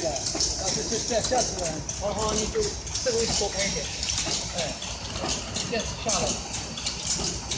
对，下次就下，下次了？好好，你就这个位置多开一点，哎，这样子下来。